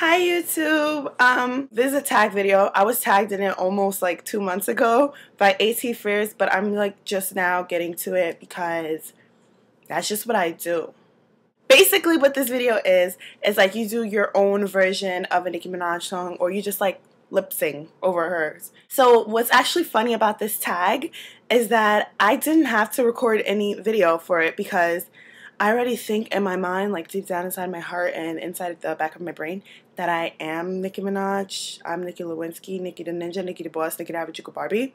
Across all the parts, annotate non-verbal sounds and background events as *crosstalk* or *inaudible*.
Hi YouTube. Um, this is a tag video. I was tagged in it almost like two months ago by AT Fierce, but I'm like just now getting to it because that's just what I do. Basically what this video is, is like you do your own version of a Nicki Minaj song or you just like lip sing over hers. So what's actually funny about this tag is that I didn't have to record any video for it because I already think in my mind, like deep down inside my heart and inside the back of my brain, that I am Nicki Minaj. I'm Nicki Lewinsky, Nicki the Ninja, Nicki the Boss, Nicki the Harajuku Barbie.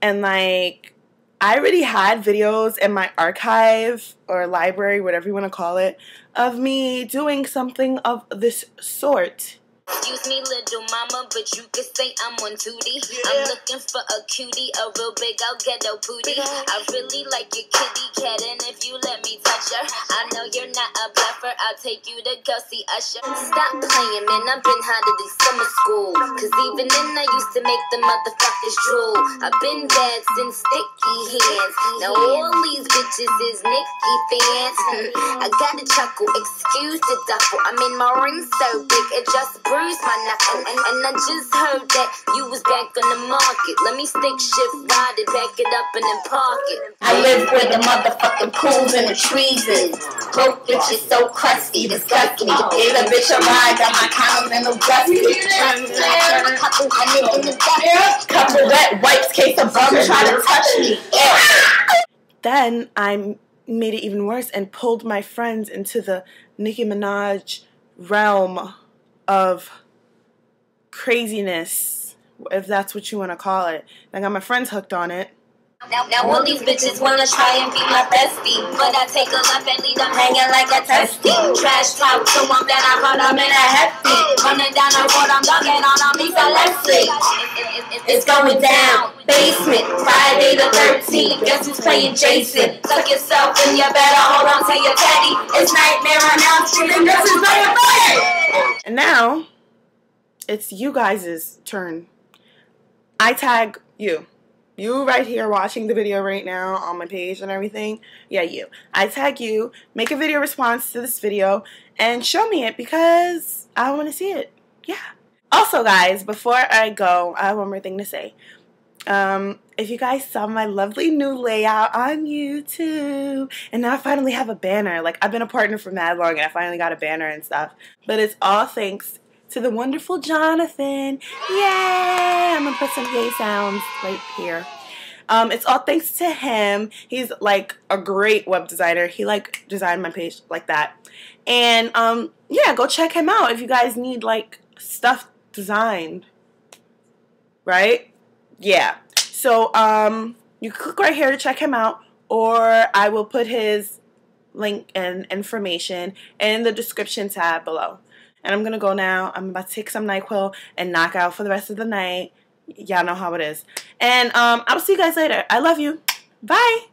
And like, I already had videos in my archive or library, whatever you want to call it, of me doing something of this sort. Excuse me, little mama, but you could say I'm on duty. Yeah. I'm looking for a cutie, a real big out ghetto booty. I really like your kitty cat, and if you let me touch her, I know you're not a bluffer. I'll take you to go see Usher. Stop playing, man. I've been hotter than summer school. Cause even then, I used to make the motherfuckers drool. I've been bad since sticky hands. Now all these bitches is Nicki fans. *laughs* I gotta chuckle, excuse the duffel. I'm in my ring's so big, it just bruised my knuckle. And, and I just heard that you was back on the market. Let me stick shift ride it, back it up and then park it. I live where the motherfucking pools and the trees is. Broke bitches so crusty, disgust me. Gave a bitch a ride, got my condoms in the dusty. Couple hundred in the dust. Couple wet wipes, case of bum trying to touch me. *laughs* Then I made it even worse and pulled my friends into the Nicki Minaj realm of craziness, if that's what you want to call it. I got my friends hooked on it. Now, now all these bitches wanna try and be my bestie, but I take a left and leave them hanging like a testy. Trash talk to them, then I put them in a hefty. Running down the road, I'm dunking on them, Lisa Leslie. It's going down. Basement, Friday the 13th. Guess who's playing Jason? Tuck yourself in, you better hold on to your teddy. It's nightmare on Elm Street, and guess who's playing And now, it's you guys' turn. I tag you. You right here watching the video right now on my page and everything. Yeah, you. I tag you, make a video response to this video, and show me it because I want to see it. Yeah. Also, guys, before I go, I have one more thing to say. Um, if you guys saw my lovely new layout on YouTube, and now I finally have a banner. Like, I've been a partner for mad long, and I finally got a banner and stuff. But it's all thanks to the wonderful Johnathan. Yay! I'm gonna put some yay sounds right here. Um, it's all thanks to him. He's like a great web designer. He like designed my page like that. And um, yeah, go check him out if you guys need like stuff designed. Right? Yeah. So um, you click right here to check him out, or I will put his link and information in the description tab below. And I'm to go now. I'm about to take some NyQuil and knock out for the rest of the night. Y'all know how it is. And um, I'll see you guys later. I love you. Bye.